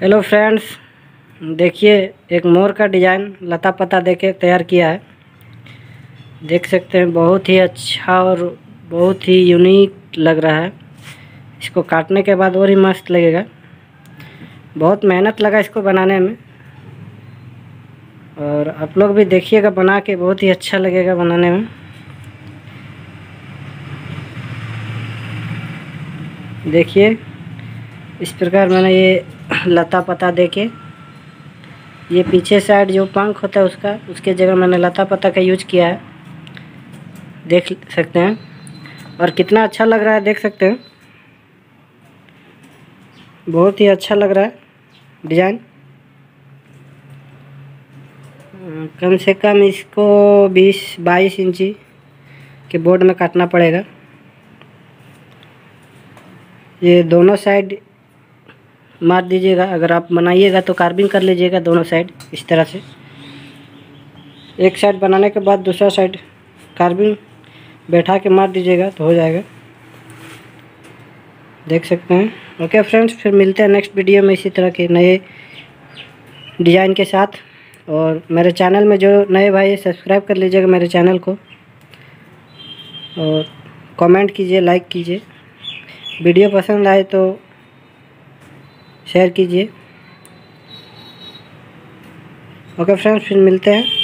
Hello friends देखिए, एक मोर का डिज़ाइन लता पता देके तैयार किया है। देख सकते हैं, बहुत ही अच्छा और बहुत ही यूनिक लग रहा है। इसको काटने के बाद और ही मस्त लगेगा। बहुत मेहनत लगा इसको बनाने में। और आप लोग भी देखिएगा, बना के बहुत ही अच्छा लगेगा बनाने में। देखिए। इस प्रकार मैंने ये लता पता दे के ये पीछे साइड जो पंख होता है उसका, उसके जगह मैंने लता पता का यूज़ किया है। देख सकते हैं। और कितना अच्छा लग रहा है, देख सकते हैं। बहुत ही अच्छा लग रहा है डिज़ाइन। कम से कम इसको 20-22 इंची के बोर्ड में काटना पड़ेगा। ये दोनों साइड मार दीजिएगा, अगर आप बनाइएगा तो कार्बिंग कर लीजिएगा दोनों साइड, इस तरह से। एक साइड बनाने के बाद दूसरा साइड कार्बिंग बैठा के मार दीजिएगा तो हो जाएगा। देख सकते हैं। ओके फ्रेंड्स फिर मिलते हैं नेक्स्ट वीडियो में इसी तरह के नए डिज़ाइन के साथ। और मेरे चैनल में जो नए भाई सब्सक्राइब कर लीजिएगा मेरे चैनल को। और कमेंट कीजिए लाइक कीजिए। वीडियो पसंद आए तो शेयर कीजिए। ओके फ्रेंड्स फिर मिलते हैं।